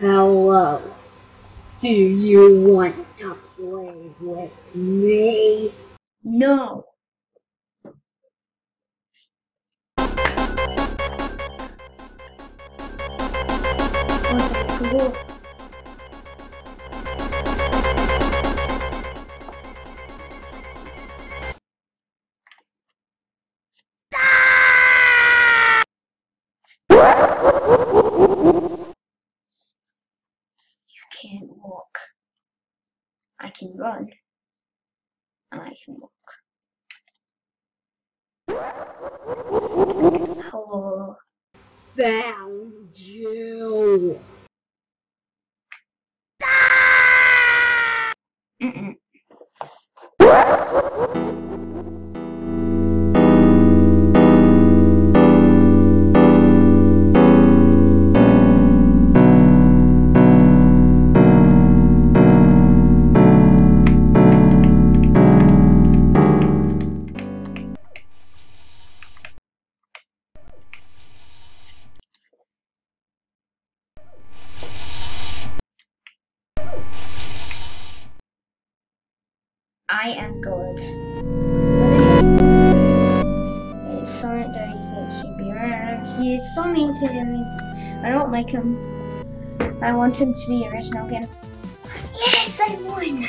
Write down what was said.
Hello. Do you want to play with me? No. One second, Google. You can't walk. I can run. And I can walk. Hello. Found you. Mm-mm. I am good. It's Sonic Days that should be around. He is so mean to me. I don't like him. I want him to be original again. Yes, I won!